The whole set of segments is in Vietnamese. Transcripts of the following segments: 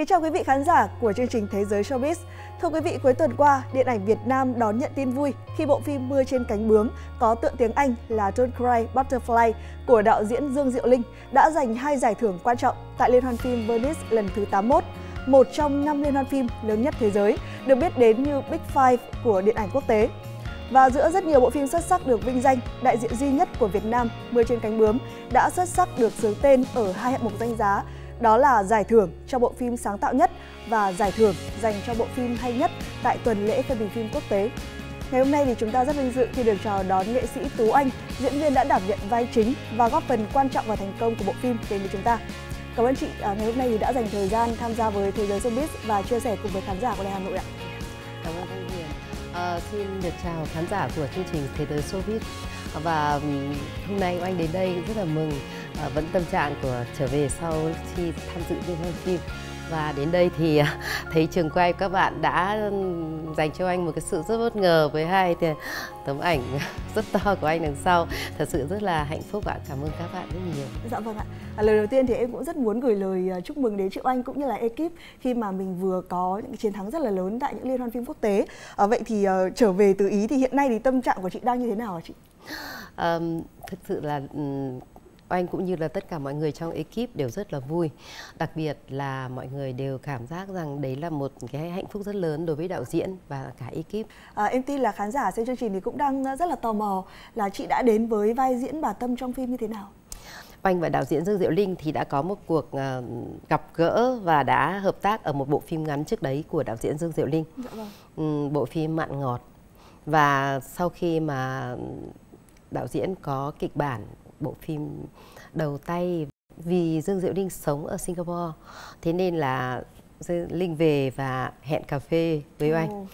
Kính chào quý vị khán giả của chương trình Thế giới Showbiz. Thưa quý vị, cuối tuần qua, điện ảnh Việt Nam đón nhận tin vui khi bộ phim Mưa trên cánh bướm có tựa tiếng Anh là Don't Cry Butterfly của đạo diễn Dương Diệu Linh đã giành hai giải thưởng quan trọng tại Liên hoan phim Venice lần thứ 81, một trong năm liên hoan phim lớn nhất thế giới, được biết đến như Big Five của điện ảnh quốc tế. Và giữa rất nhiều bộ phim xuất sắc được vinh danh, đại diện duy nhất của Việt Nam, Mưa trên cánh bướm, đã xuất sắc được sướng tên ở hai hạng mục danh giá đó là giải thưởng cho bộ phim sáng tạo nhất và giải thưởng dành cho bộ phim hay nhất tại tuần lễ phê bình phim quốc tế. Ngày hôm nay thì chúng ta rất vinh dự khi được chào đón nghệ sĩ Tú Anh, diễn viên đã đảm nhận vai chính và góp phần quan trọng vào thành công của bộ phim đến với chúng ta. Cảm ơn chị à, ngày hôm nay thì đã dành thời gian tham gia với Thế giới Showbiz và chia sẻ cùng với khán giả của Đài Hà Nội ạ. Cảm ơn anh Hiền. À, xin được chào khán giả của chương trình Thế giới Showbiz và hôm nay anh đến đây rất là mừng à, vẫn tâm trạng của trở về sau khi tham dự liên hoan phim. Và đến đây thì à, thấy trường quay các bạn đã dành cho anh một cái sự rất bất ngờ với hai tấm ảnh rất to của anh đằng sau. Thật sự rất là hạnh phúc ạ. Cảm ơn các bạn rất nhiều. Dạ vâng ạ. À, lời đầu tiên thì em cũng rất muốn gửi lời à, chúc mừng đến triệu anh cũng như là ekip khi mà mình vừa có những chiến thắng rất là lớn tại những liên hoan phim quốc tế. À, vậy thì uh, trở về từ ý thì hiện nay thì tâm trạng của chị đang như thế nào hả chị? Um, thực sự là um, anh cũng như là tất cả mọi người trong ekip đều rất là vui đặc biệt là mọi người đều cảm giác rằng đấy là một cái hạnh phúc rất lớn đối với đạo diễn và cả ekip à, em tin là khán giả xem chương trình thì cũng đang rất là tò mò là chị đã đến với vai diễn bà Tâm trong phim như thế nào Oanh và đạo diễn Dương Diệu Linh thì đã có một cuộc uh, gặp gỡ và đã hợp tác ở một bộ phim ngắn trước đấy của đạo diễn Dương Diệu Linh. Dạ vâng. um, bộ phim Mặn Ngọt. Và sau khi mà đạo diễn có kịch bản bộ phim đầu tay vì Dương Diệu Linh sống ở Singapore thế nên là Linh về và hẹn cà phê với anh.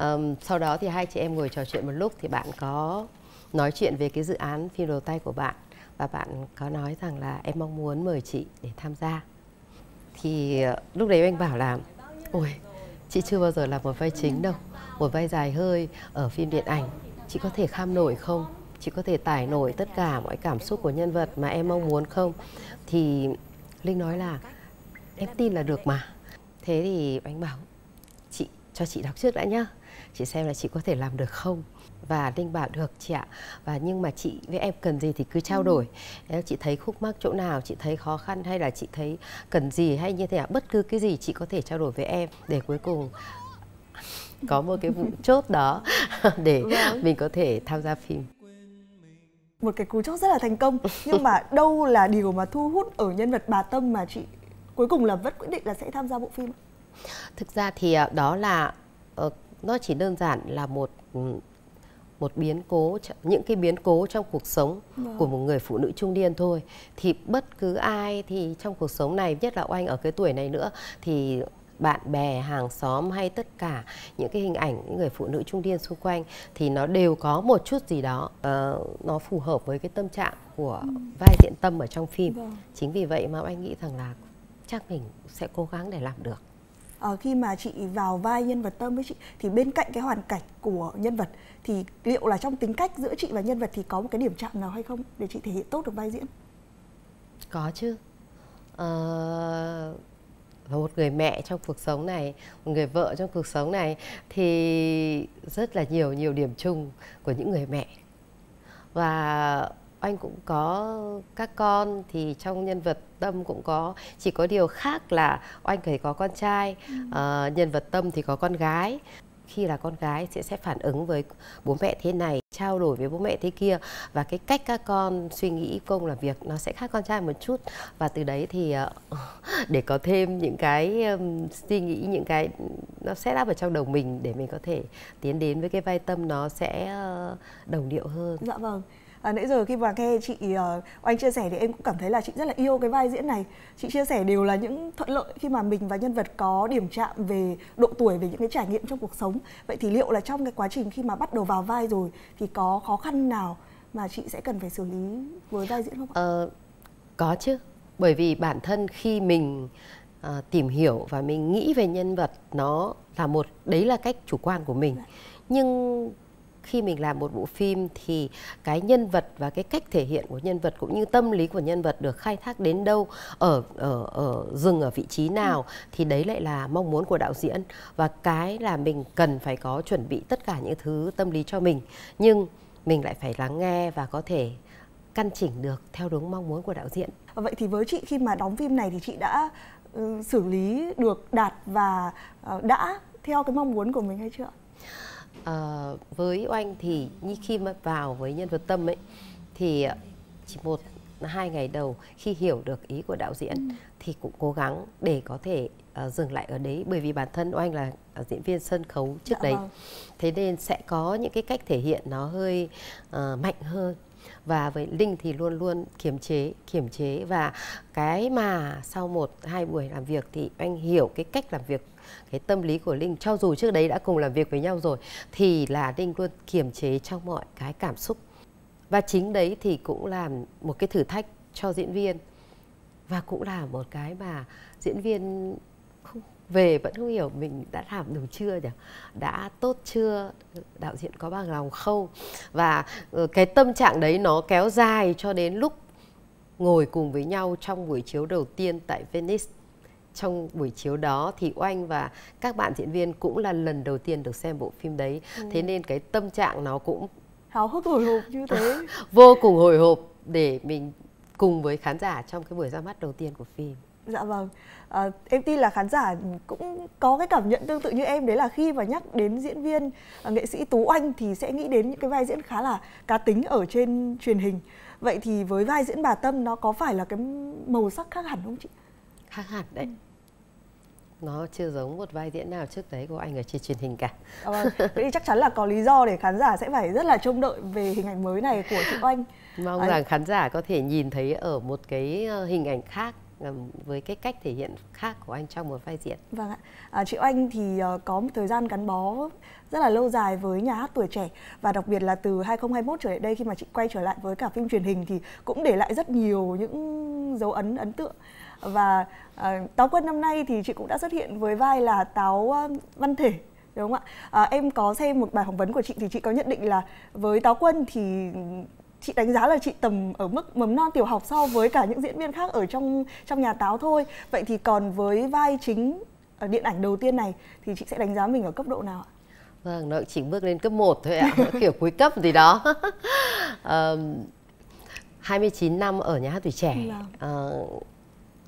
Um, sau đó thì hai chị em ngồi trò chuyện một lúc thì bạn có nói chuyện về cái dự án phim đầu tay của bạn và bạn có nói rằng là em mong muốn mời chị để tham gia. Thì uh, lúc đấy anh bảo là ôi chị chưa bao giờ làm một vai chính đâu, một vai dài hơi ở phim điện ảnh, chị có thể kham nổi không? Chị có thể tải nổi tất cả mọi cảm xúc của nhân vật mà em mong muốn không? Thì linh nói là em tin là được mà. Thế thì anh bảo chị cho chị đọc trước đã nhá. Chị xem là chị có thể làm được không? Và linh bảo được chị ạ. Và nhưng mà chị với em cần gì thì cứ trao ừ. đổi. Nếu chị thấy khúc mắc chỗ nào chị thấy khó khăn hay là chị thấy cần gì hay như thế nào bất cứ cái gì chị có thể trao đổi với em để cuối cùng có một cái vụ chốt đó để vâng. mình có thể tham gia phim một cái cú chốt rất là thành công. Nhưng mà đâu là điều mà thu hút ở nhân vật bà Tâm mà chị cuối cùng là vẫn quyết định là sẽ tham gia bộ phim? Thực ra thì à, đó là uh, nó chỉ đơn giản là một một biến cố những cái biến cố trong cuộc sống vâng. của một người phụ nữ trung niên thôi. Thì bất cứ ai thì trong cuộc sống này nhất là oanh ở cái tuổi này nữa thì bạn bè hàng xóm hay tất cả những cái hình ảnh những người phụ nữ trung niên xung quanh thì nó đều có một chút gì đó uh, nó phù hợp với cái tâm trạng của ừ. vai diễn tâm ở trong phim vâng. chính vì vậy mà anh nghĩ rằng là chắc mình sẽ cố gắng để làm được à, khi mà chị vào vai nhân vật tâm với chị thì bên cạnh cái hoàn cảnh của nhân vật thì liệu là trong tính cách giữa chị và nhân vật thì có một cái điểm chạm nào hay không để chị thể hiện tốt được vai diễn có chứ uh, và một người mẹ trong cuộc sống này một người vợ trong cuộc sống này thì rất là nhiều nhiều điểm chung của những người mẹ và anh cũng có các con thì trong nhân vật tâm cũng có chỉ có điều khác là anh phải có con trai ừ. uh, nhân vật tâm thì có con gái khi là con gái sẽ sẽ phản ứng với bố mẹ thế này trao đổi với bố mẹ thế kia. Và cái cách các con suy nghĩ công làm việc nó sẽ khác con trai một chút. Và từ đấy thì ờ, để có thêm những cái um, suy nghĩ những cái nó sẽ up vào trong đầu mình để mình có thể tiến đến với cái vai tâm nó sẽ uh, đồng điệu hơn. Dạ vâng à, nãy giờ khi mà nghe chị uh, oanh chia sẻ thì em cũng cảm thấy là chị rất là yêu cái vai diễn này chị chia sẻ đều là những thuận lợi khi mà mình và nhân vật có điểm chạm về độ tuổi về những cái trải nghiệm trong cuộc sống vậy thì liệu là trong cái quá trình khi mà bắt đầu vào vai rồi thì có khó khăn nào mà chị sẽ cần phải xử lý với vai diễn không ạ? Ờ, có chứ bởi vì bản thân khi mình uh, tìm hiểu và mình nghĩ về nhân vật nó là một đấy là cách chủ quan của mình dạ. nhưng khi mình làm một bộ phim thì cái nhân vật và cái cách thể hiện của nhân vật cũng như tâm lý của nhân vật được khai thác đến đâu ở ở ở dừng ở vị trí nào ừ. thì đấy lại là mong muốn của đạo diễn và cái là mình cần phải có chuẩn bị tất cả những thứ tâm lý cho mình nhưng mình lại phải lắng nghe và có thể căn chỉnh được theo đúng mong muốn của đạo diễn. Vậy thì với chị khi mà đóng phim này thì chị đã uh, xử lý được đạt và uh, đã theo cái mong muốn của mình hay chưa? À, với oanh thì như khi mà vào với nhân vật tâm ấy thì chỉ một hai ngày đầu khi hiểu được ý của đạo diễn ừ. thì cũng cố gắng để có thể uh, dừng lại ở đấy bởi vì bản thân oanh là uh, diễn viên sân khấu trước dạ đấy vâng. thế nên sẽ có những cái cách thể hiện nó hơi uh, mạnh hơn và với linh thì luôn luôn kiềm chế kiềm chế và cái mà sau một hai buổi làm việc thì anh hiểu cái cách làm việc cái tâm lý của linh, cho dù trước đấy đã cùng làm việc với nhau rồi, thì là linh luôn kiềm chế trong mọi cái cảm xúc. Và chính đấy thì cũng là một cái thử thách cho diễn viên. Và cũng là một cái mà diễn viên không, về vẫn không hiểu mình đã làm được chưa nhỉ? Đã tốt chưa? Đạo diễn có bằng lòng không? Và ờ, cái tâm trạng đấy nó kéo dài cho đến lúc ngồi cùng với nhau trong buổi chiếu đầu tiên tại Venice trong buổi chiếu đó thì oanh và các bạn diễn viên cũng là lần đầu tiên được xem bộ phim đấy. Ừ. thế nên cái tâm trạng nó cũng háo hức hồi hộp như thế. Vô cùng hồi hộp để mình cùng với khán giả trong cái buổi ra mắt đầu tiên của phim. Dạ vâng. À, em tin là khán giả cũng có cái cảm nhận tương tự như em đấy là khi mà nhắc đến diễn viên à, nghệ sĩ tú oanh thì sẽ nghĩ đến những cái vai diễn khá là cá tính ở trên truyền hình. Vậy thì với vai diễn bà tâm nó có phải là cái màu sắc khác hẳn không chị khác hẳn đấy nó chưa giống một vai diễn nào trước đấy của anh ở trên truyền hình cả. À, vâng. Chắc chắn là có lý do để khán giả sẽ phải rất là trông đợi về hình ảnh mới này của chị Oanh. Mong à, rằng khán giả có thể nhìn thấy ở một cái ờ, hình ảnh khác với cái cách thể hiện khác của anh trong một vai diễn. Vâng ạ. À, chị Oanh thì có một thời gian gắn bó rất là lâu dài với nhà hát tuổi trẻ và đặc biệt là từ 2021 trở lại đây khi mà chị quay trở lại với cả phim truyền hình thì cũng để lại rất nhiều những dấu ấn ấn tượng và uh, táo quân năm nay thì chị cũng đã xuất hiện với vai là táo uh, văn thể đúng không ạ? À, em có xem một bài phỏng vấn của chị thì chị có nhận định là với táo quân thì chị đánh giá là chị tầm ở mức mầm non tiểu học so với cả những diễn viên khác ở trong trong nhà táo thôi. Vậy thì còn với vai chính ở điện ảnh đầu tiên này thì chị sẽ đánh giá mình ở cấp độ nào ạ? Vâng nó chỉ bước lên cấp 1 thôi ạ kiểu cuối cấp gì đó. Um, 29 năm ở nhà hát tuổi trẻ. Uh,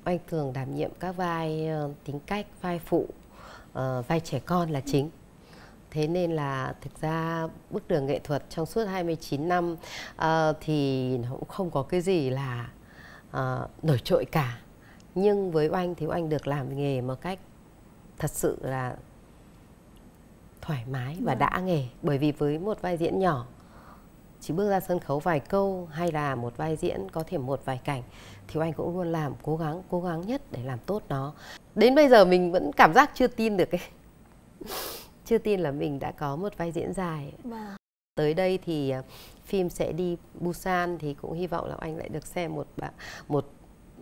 anh thường đảm nhiệm các vai uh, tính cách vai phụ uh, vai trẻ con là chính. Thế nên là thực ra bước đường nghệ thuật trong suốt 29 năm uh, thì nó cũng không có cái gì là nổi trội cả. Nhưng với oanh thì oanh được làm nghề một cách thật sự là thoải mái và vâng. đã nghề. Bởi vì với một vai diễn nhỏ chỉ bước ra sân khấu vài câu hay là một vai diễn có thể một vài cảnh thì anh cũng luôn làm cố gắng cố gắng nhất để làm tốt nó. Đến bây giờ mình vẫn cảm giác chưa tin được cái chưa tin là mình đã có một vai diễn dài. Wow. tới đây thì à, phim sẽ đi Busan thì cũng hy vọng là anh lại được xem một một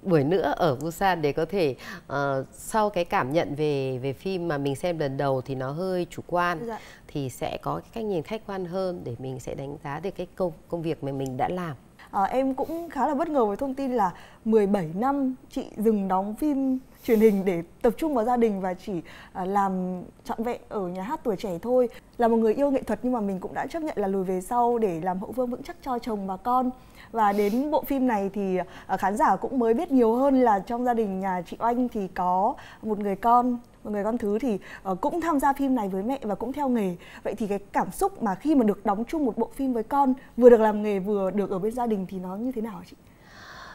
buổi nữa ở Busan để có thể uh, sau cái cảm nhận về về phim mà mình xem lần đầu thì nó hơi chủ quan dạ. thì sẽ có cái cách nhìn khách quan hơn để mình sẽ đánh giá được cái công công việc mà mình đã làm. À, em cũng khá là bất ngờ với thông tin là 17 năm chị dừng đóng phim truyền hình để tập trung vào gia đình và chỉ à, làm trọn vẹn ở nhà hát tuổi trẻ thôi. Là một người yêu nghệ thuật nhưng mà mình cũng đã chấp nhận là lùi về sau để làm hậu phương vững chắc cho chồng và con và đến bộ phim này thì à, khán giả cũng mới biết nhiều hơn là trong gia đình nhà chị Oanh thì có một người con, một người con thứ thì ờ, cũng tham gia phim này với mẹ và cũng theo nghề vậy thì cái cảm xúc mà khi mà được đóng chung một bộ phim với con, vừa được làm nghề vừa được ở bên gia đình thì nó như thế nào chị?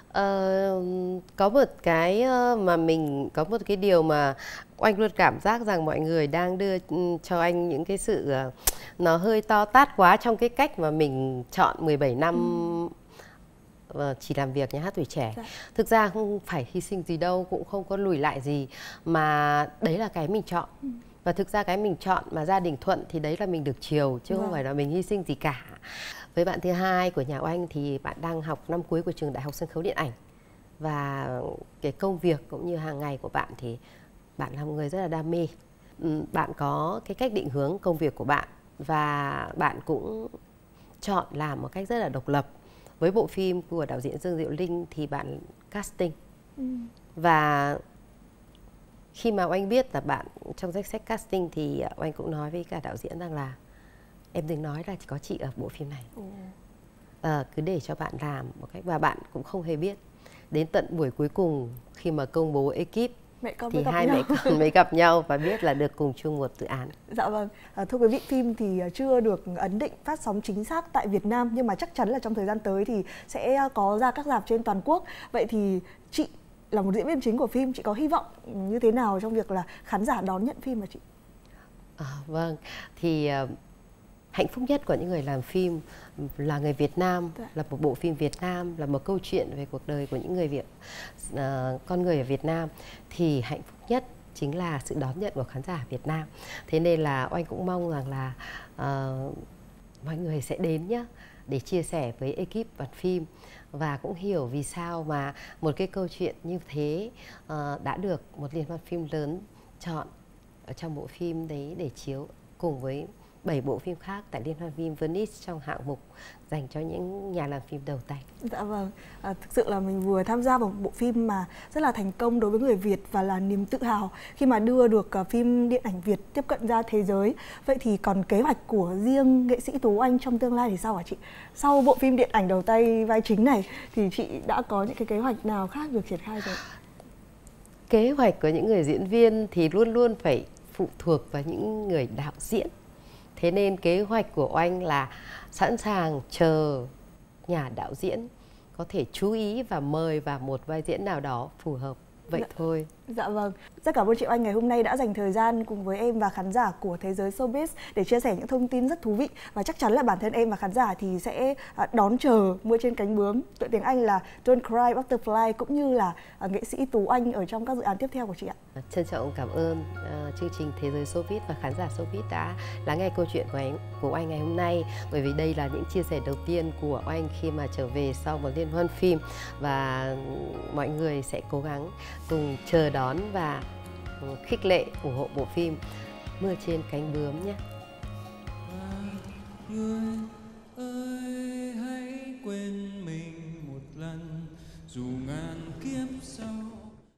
Uh, có một cái mà mình có một cái điều mà anh luôn cảm giác rằng mọi người đang đưa ừ, cho anh những cái sự uh, nó hơi to tát quá trong cái cách mà mình chọn 17 năm ừ Ờ, chỉ làm việc nhà hát tuổi trẻ dạ. thực ra không phải hy sinh gì đâu cũng không có lùi lại gì mà đấy là cái mình chọn ừ. Và thực ra cái mình chọn mà gia đình thuận thì đấy là mình được chiều chứ vâng. không phải là mình hy sinh gì cả. Với bạn thứ hai của nhà oanh thì bạn đang học năm cuối của trường đại học sân khấu điện ảnh. Và cái công việc cũng như hàng ngày của bạn thì bạn là một người rất là đam mê. Ừ, bạn có cái cách định hướng công việc của bạn và bạn cũng chọn làm một cách rất là độc lập. Với bộ phim của đạo diễn Dương Diệu Linh thì bạn casting. Ừ. và khi mà anh biết là bạn trong danh sách casting thì anh cũng nói với cả đạo diễn rằng là em đừng nói là chỉ có chị ở bộ phim này ừ. à, cứ để cho bạn làm một cách và bạn cũng không hề biết đến tận buổi cuối cùng khi mà công bố ekip mẹ con thì hai nhau. mẹ con mới gặp nhau và biết là được cùng chung một dự án. Dạ vâng. À, thưa quý vị, phim thì chưa được ấn định phát sóng chính xác tại Việt Nam nhưng mà chắc chắn là trong thời gian tới thì sẽ có ra các dạp trên toàn quốc. Vậy thì chị là một diễn viên chính của phim, chị có hy vọng như thế nào trong việc là khán giả đón nhận phim mà chị? À, vâng, thì uh, hạnh phúc nhất của những người làm phim là người Việt Nam dạ. là một bộ phim Việt Nam là một câu chuyện về cuộc đời của những người Việt uh, con người ở Việt Nam thì hạnh phúc nhất chính là sự đón nhận của khán giả Việt Nam thế nên là oanh cũng mong rằng là uh, mọi người sẽ đến nhé để chia sẻ với ekip đoàn phim và cũng hiểu vì sao mà một cái câu chuyện như thế uh, đã được một liên hoan phim lớn chọn ở trong bộ phim đấy để chiếu cùng với 7 bộ phim khác tại Liên hoan phim Venice trong hạng mục dành cho những nhà làm phim đầu tay. Dạ vâng, à, thực sự là mình vừa tham gia vào một bộ phim mà rất là thành công đối với người Việt và là niềm tự hào khi mà đưa được uh, phim điện ảnh Việt tiếp cận ra thế giới. Vậy thì còn kế hoạch của riêng nghệ sĩ Tú Anh trong tương lai thì sao hả chị? Sau bộ phim điện ảnh đầu tay vai chính này thì chị đã có những cái kế hoạch nào khác được triển khai rồi? Kế hoạch của những người diễn viên thì luôn luôn phải phụ thuộc vào những người đạo diễn thế nên kế hoạch của oanh là sẵn sàng chờ nhà đạo diễn có thể chú ý và mời vào một vai diễn nào đó phù hợp vậy dạ. thôi. Dạ vâng, rất cảm ơn chị Oanh ngày hôm nay đã dành thời gian cùng với em và khán giả của Thế giới Showbiz để chia sẻ những thông tin rất thú vị. Và chắc chắn là bản thân em và khán giả thì sẽ à, đón chờ mưa trên cánh bướm. Tựa tiếng Anh là Don't Cry Butterfly cũng như là à, nghệ sĩ Tú Anh ở trong các dự án tiếp theo của chị ạ. Trân trọng cảm ơn uh, chương trình Thế giới Showbiz và khán giả Showbiz đã lắng nghe câu chuyện của anh của anh ngày hôm nay. Bởi vì đây là những chia sẻ đầu tiên của anh khi mà trở về sau một liên hoan phim. Và mọi người sẽ cố gắng cùng chờ đón và ừ, khích lệ ủng hộ bộ phim Mưa trên cánh bướm nhé. Người ơi hãy quên mình một lần, dù ngàn kiếp sau